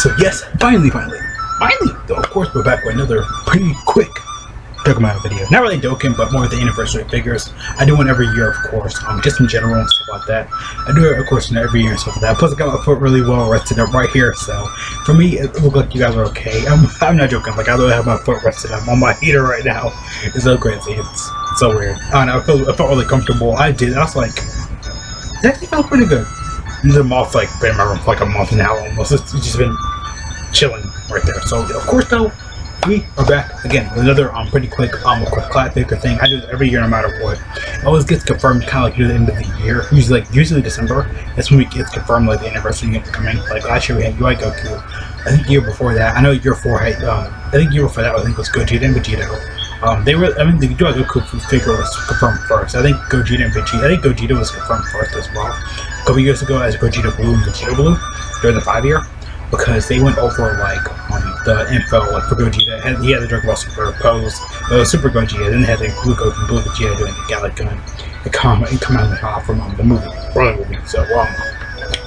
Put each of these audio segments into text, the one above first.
So yes, finally, finally, finally, though of course we're back with another pretty quick Dokkan video. Not really Dokkan, but more of the anniversary figures. I do one every year, of course, um, just in general and stuff like that. I do it, of course, every year and stuff like that. Plus, I got my foot really well rested up right here, so for me, it looks like you guys are okay. I'm, I'm not joking. Like I literally have my foot rested up on my heater right now. It's so crazy. It's, it's so weird. I don't know. I felt, I felt really comfortable. I did. I was like, it actually felt pretty good. The moth like been in my room for like a month now almost. It's just been chilling right there. So of course though, we are back again with another um pretty quick um quick thing. I do this every year no matter what. It always gets confirmed kind of like near the end of the year. Usually like usually December. That's when we get confirmed like the anniversary gets coming. Like last year we had UI Goku. I think year before that. I know year four had um I think year before that I think was Gogeta and Vegeta. Um, they were, I mean, the UI Goku figure was confirmed first. I think Gogeta and Vegeta, I think Gogeta was confirmed first as well. A couple years ago as Gogeta Blue and Vegeta Blue during the five year because they went over like on the info like for Gogeta. And he had the Dragon Ball Super pose, the Super Gogeta, then had the Blue Goku and Blue Vegeta doing the Galick Gun. It come it come out uh, from um, the movie, Broly movie. So um,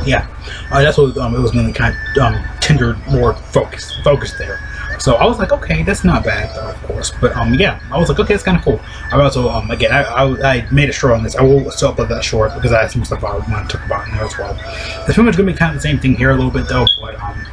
yeah, uh, that's what um, it was mainly kind of um, tendered more focus focused there. So I was like, okay, that's not bad though, of course. But um, yeah, I was like, okay, it's kind of cool. I also um, again, I, I, I made a short on this. I will still upload that short because I have some stuff I want to talk about in there as well. It's pretty much gonna be kind of the same thing here a little bit though, but um.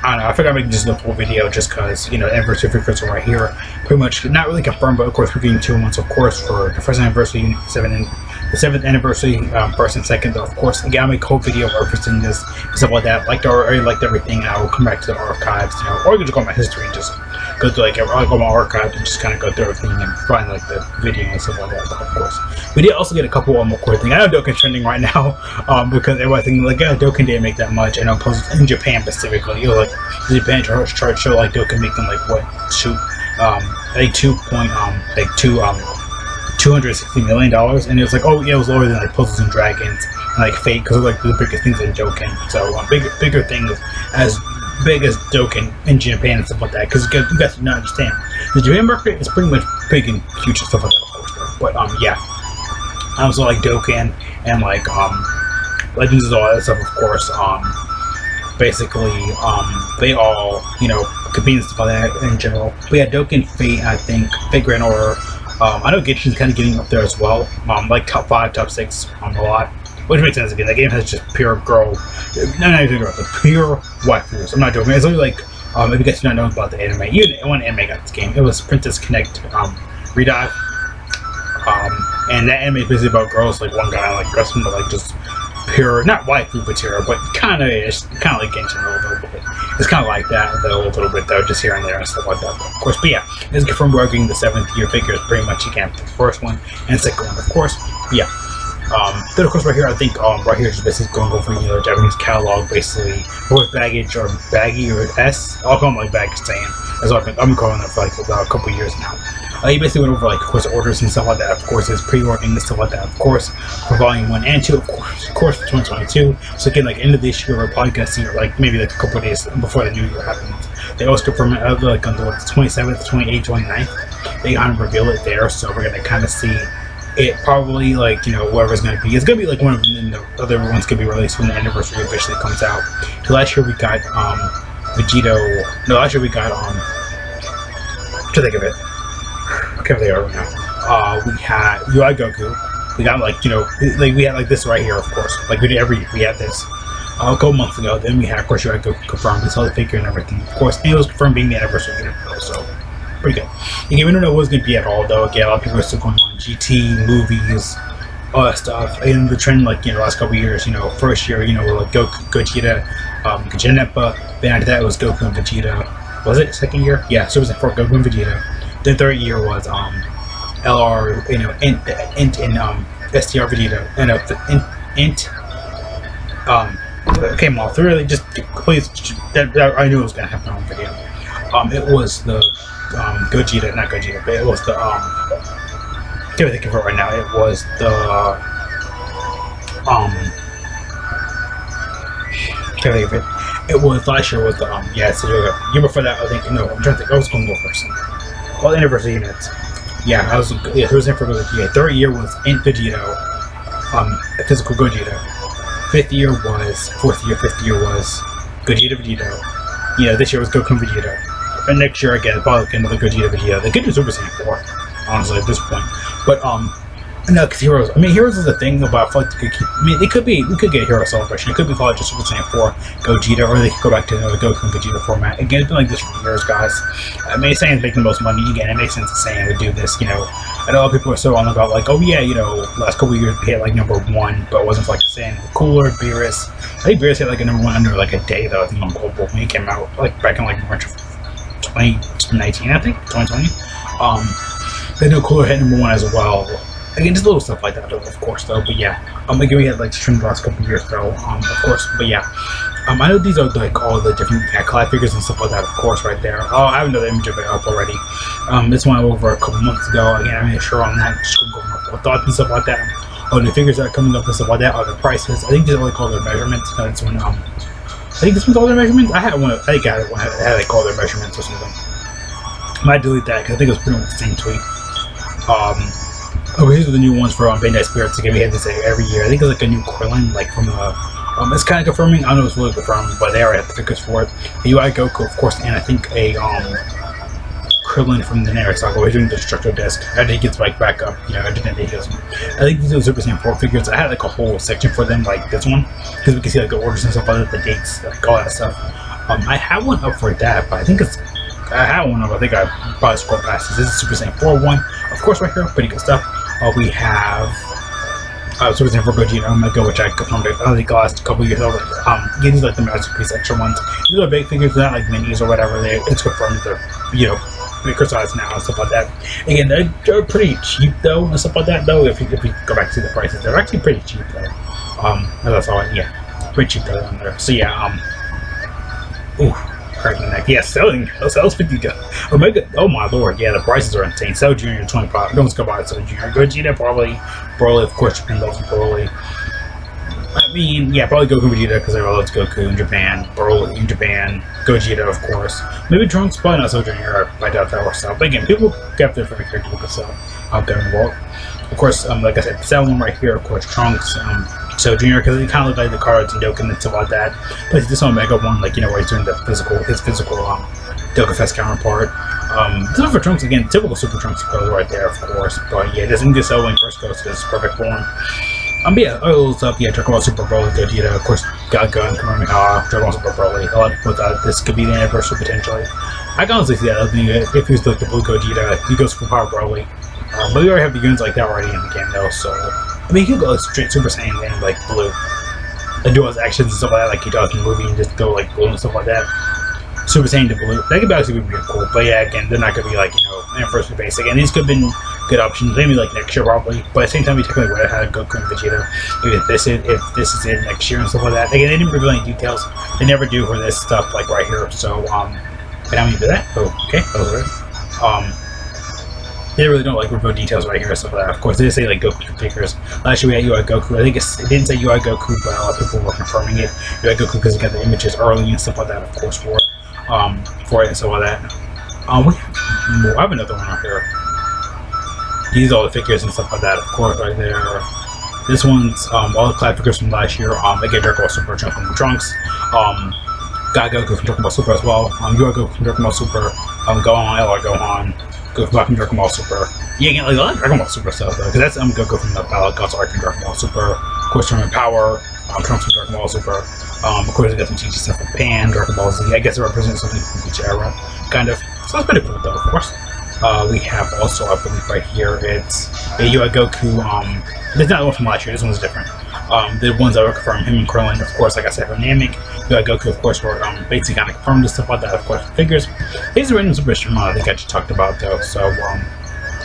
I don't know. I figured I'd make just a full video just because, you know, anniversary figures are right here. Pretty much not really confirmed, but of course, we're getting two months, of course, for the first anniversary, Unit 7 and the seventh anniversary, um, first and second. Of course, again, I'll make a whole video referencing this and stuff like that. Liked I liked everything, I will come back to the archives, you know, or you can just go on my history and just go through like I'll go my archive and just kind of go through everything and find like the video and stuff like that. Of course, we did also get a couple of more core things. I know Dokkan's trending right now um, because thinking like, yeah, Dokkan didn't make that much, and in Japan specifically, you know, like the Japan chart show like Dokkan making like what shoot um like two point um like two um 260 million dollars and it was like oh yeah it was lower than like puzzles and dragons and like fate because like the biggest things in Dokkan so um, bigger bigger things as big as Dokkan in Japan and stuff like that because you guys do not understand. The Japan market is pretty much big and huge and stuff like that but um yeah. I also like Dokkan and like um Legends and all that stuff of course um basically um they all you know and stuff like that in general. But yeah Dokkan Fate I think Fate Grand Order um, I know Genshin's kind of getting up there as well, um, like top five, top six, um, a lot. Which makes sense again. That game has just pure girl, no, not even girl, but pure waifus. I'm not joking. It's only like, um, if you guys do not know about the anime, even one anime got this game. It was Princess Connect um, Redive. Um, and that anime is basically about girls, like one guy, like but like just pure, not waifu material, but kind of is kind of like Genshin a little bit. It's kind of like that though, a little bit though, just here and there and stuff like that. Of course, but yeah, it's confirmed working the seventh year figures pretty much again the first one and second one, of course. Yeah. Um, then of course right here, I think um, right here is basically going over you know Japanese catalog, basically with baggage or baggy or S. I'll call them like baggage saying. That's what I've been, been calling it for like about a couple years now. Uh, he basically went over like of course orders and stuff like that. Of course, his pre-ordering and stuff like that. Of course, for volume one and two. Of course, of course for 2022. So again, like end of this year, we're probably gonna see like maybe like a couple days before the new year happens. They also it uh, like on the 27th, 28th, 29th. They of reveal it there, so we're gonna kind of see it probably like you know whoever's gonna be. It's gonna be like one of the other ones gonna be released when the anniversary officially comes out. So last year we got um Vegito. No, last year we got um. To think of it whatever they are now. Uh, we had you UI Goku. We got like you know like we had like this right here, of course. Like we did every we had this uh, a couple months ago. Then we had of course UI Goku confirmed. We saw the figure and everything. Of course, and it was confirmed being the anniversary unit though, so pretty good. Again, we don't know what it's gonna be at all though. Again, a lot of people are still going on GT movies. All that stuff, and the trend, like you know, last couple years, you know, first year, you know, like Goku, Gogeta, um, Gogeta Then after that, it was Goku and Vegeta. Was it second year? Yeah, so it was like for Goku and Vegeta the third year was um, LR, you know, int, int in um, STR Vegeta, and uh, int, int um, came off. Really, just please, that, that, I knew it was gonna happen on video. Um, it was the um, Gogeta, not Gogeta, but it was the um, can't think of it right now. It was the um, can't think of it. It was last year was the um, yeah, so year before that I think no, I'm trying to think. I was going to go first all anniversary units. Yeah, I was yeah, it was in for Gogeta. Third year was in Vegito, um, physical Gogeta. Fifth year was fourth year. Fifth year was Gogeta Vegito. You know, this year was Goku Vegeta. And next year again, probably another Gogeta. They could do Super Saiyan 4, honestly, at this point. But um no, because Heroes. I mean, Heroes is the thing about. Like. I mean, it could be. We could get Hero Celebration. It could be called just Super Saiyan 4 Gogeta, or they could go back to the Goku and Vegeta format. Again, it's been like this for years, guys. I mean, Saiyan's making the most money. Again, it makes sense that Saiyan would do this. You know, know a lot of people are so on about like, oh yeah, you know, last couple years hit like number one, but it wasn't for, like Saiyan cooler. Beerus. I think Beerus hit like a number one under like a day though. I think on global when he came out like back in like March of 2019, I think 2020. Um, they know Cooler hit number one as well. Again, just little stuff like that, of course, though. But yeah, um, again, we had like streamed the last couple years, though, um, of course. But yeah, um, I know these are like all the different yeah, collab figures and stuff like that, of course, right there. Oh, I have another image of it up already. Um, this one over a couple months ago. Again, I'm not sure on that. Just going off thoughts and stuff like that. Oh, the figures that are coming up and stuff like that are the prices. I think these are like all their measurements. No, this one, um, I think this one's all their measurements. I had one. I think I had one. I had like all their measurements or something. I might delete that because I think it was pretty much the same tweet. Um, Oh, here's the new ones for um, Bandai Spirits. Again, we have this every year. I think it's like a new Krillin, like from the. Um, it's kind of confirming. I don't know if it's really confirmed, but they already have the figures for it. A UI Goku, of course, and I think a um, Krillin from the Nair saga. We're doing the Destructo Disc. I think gets like back up. You know, I didn't he does. I think these are Super Saiyan 4 figures. I had like a whole section for them, like this one, because we can see like the orders and stuff that, the dates, like all that stuff. Um, I have one up for that, but I think it's I had one up. I think I probably scrolled past this. This is Super Saiyan 4 one, of course, right here. Pretty good stuff. Uh, we have uh, Super Saiyan 4 Gogeta Omega, which I confirmed it, I think last couple years over. Um, yeah, these are like the masterpiece extra ones. These are big figures, not like minis or whatever. They it's confirmed they're you know bigger size now and stuff like that. Again, they're, they're pretty cheap though and stuff like that though. If you if you go back to the prices, they're actually pretty cheap though. Um, that's all. Yeah, pretty cheap though. So yeah, um, crack the neck. Yeah, selling sells fifty Omega. Oh my lord, yeah, the prices are insane. Cell Junior twenty five. Don't go buy Cell Junior. Gogeta probably, Broly of course Japan loves Broly. I mean, yeah, probably Goku Vegeta because everyone loves Goku in Japan. Broly in Japan. Gogeta, of course. Maybe Trunks, probably not Cell Junior. I doubt that works out. But again, people get their favorite characters to sell out there in the world. Of course, um, like I said, selling right here, of course, Trunks. Um, so Junior, because he kind of looked like the cards and Dokkan and stuff like that. But this Omega one, like you know, where he's doing the physical, his physical um, Dokkan Fest counterpart. Um, this Trunks again, typical Super Trunks pose right there, of course. But yeah, this Ingeso when first goes to his perfect form. Um, but yeah, all stuff, yeah, Dragon Ball Super Broly, Gogeta, of course, Gaga and Kamehameha, Dragon Ball Super Broly. A lot of people thought this could be the anniversary potentially. I can honestly see that. I think if he was like the Blue Gogeta, he goes for Power Broly. Um, but we already have the units like that already in the game, though, so I mean, he could go straight Super Saiyan and like blue, and do all his actions and stuff like that, like he does in the movie, and just go like blue and stuff like that. Super Saiyan to blue. That could actually be really cool. But yeah, again, they're not gonna be like you know anniversary basic. And these could have been good options. Maybe like next year probably. But at the same time, we technically would have had Goku and Vegeta. If this is if this is in next year and stuff like that. Again, they didn't reveal any details. They never do for this stuff like right here. So um, I don't mean to that. Oh, okay, that was weird. Um. They really don't like reveal details right here that. Of course, they say like Goku figures. Last year we had UI Goku. I think it didn't say UI Goku, but a lot of people were confirming it. UI Goku because he got the images early and stuff like that, of course, for um for it and stuff like that. Um, we have, I have another one right here. These are all the figures and stuff like that, of course, right there. This one's um, all the collab figures from last year. Um, again, Ball Super Jump from Trunks. Um, got Goku from Dragon Ball Super as well. Um, UI Goku from Dragon Ball Super. Um, Gohan, LR Gohan. Goku Black from Dragon Ball Super. Yeah, again, like a lot of Dragon Ball Super stuff though, because that's um Goku from the Battle Gods Arc from Dragon Ball Super. Of course, Tournament Power. Um, Trunks from Dragon Ball Super. Um, of course, I got some GG stuff from Pan, Dragon Ball Z. I guess it represents something from each era, kind of. So that's pretty cool though, of course. Uh, we have also, I believe, right here, it's a UI Goku. Um, it's not the one from last year. This one's different. Um, the ones that were confirmed, him and Krillin, of course, like I said, for Namek. UI Goku, of course, were um, basically kind of confirmed and stuff like that. Of course, figures. He's a random Super Stream I think I just talked about though. So um,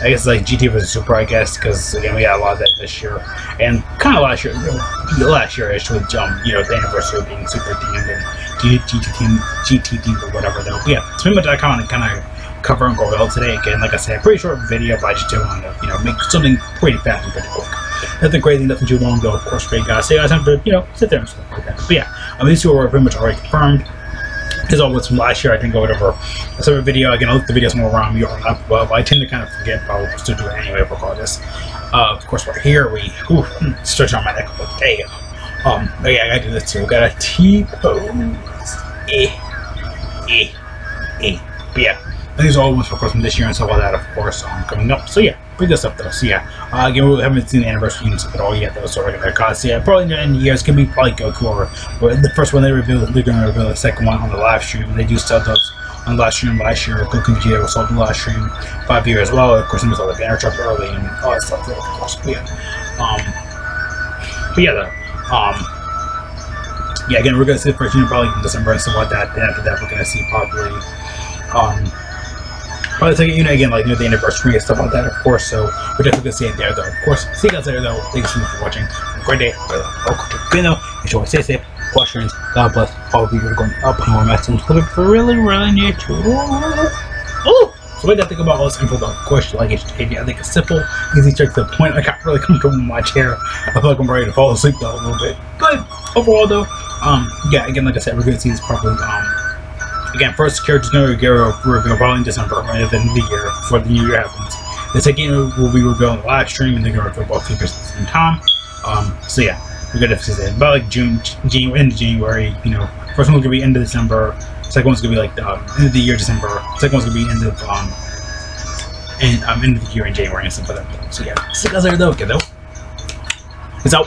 I guess like GT vs Super, I guess, because again we had a lot of that this year, and kind of last year, last year ish with um, you know the anniversary of being super themed and GTT GTD or whatever though. But yeah, it's pretty much I kind of kind of cover and go well today. Again, like I said, pretty short video, but I just didn't want to you know make something pretty fast and pretty quick. Nothing crazy, nothing too long though. Of course, great guys, so you guys have to you know sit there and stuff like that. But yeah, um, these two are pretty much already confirmed. As always from last year, I didn't go over a separate video. Again, I'll look the videos more around me up, but I tend to kind of forget, but I'll still do it anyway regardless. Uh, of course, we're here, we ooh, stretch on my neck a little. Damn. Um, oh yeah, I gotta do this too. Got a T pose. eh, eh, eh. But yeah, these are all ones for Christmas this year and stuff like that, of course, um, coming up. So yeah, pretty good stuff though. So yeah, uh, again, we haven't seen the anniversary stuff at all yet though, so we're gonna cause yeah, probably in the end of the year it's gonna be probably Goku or, or the first one they revealed, they're gonna reveal the second one on the live stream. They do sell those on the live stream last year. Goku Vegeta was sold on the live stream five years as well. Of course, there was all the banner truck early and all that stuff. Of course, but yeah. Um, but yeah, though. Um, yeah, again, we're gonna see the first year probably in December and stuff like that. Then after that, we're gonna see probably, um, probably second unit again, like near the anniversary and stuff like that, of course. So we're definitely gonna see it there, though. Of course, see you guys later, though. Thank you so much for watching. Have a great day. Welcome to Pino. You stay safe. Wash your hands. God bless all of you are going up and more for really, really near to. Oh! So what do you think about all this info? Course, you like it. I think it's simple, easy, to the point. I got really comfortable in my chair. I feel like I'm ready to fall asleep though a little bit. But overall, though, um, yeah, again, like I said, we're gonna see this probably. Um, again, first character's gonna reveal probably in December, right at the the year, before the new year happens. The second will be revealed the live stream, and they're gonna reveal both figures at the same time. Um, so yeah, we're gonna see that about like June, January, end of January. You know, first one's gonna be end of December. Second one's gonna be like um, end of the year December. Second one's gonna be end of um, and um, end of the year in January and stuff like that. So yeah, see you guys later though. Though. Peace out.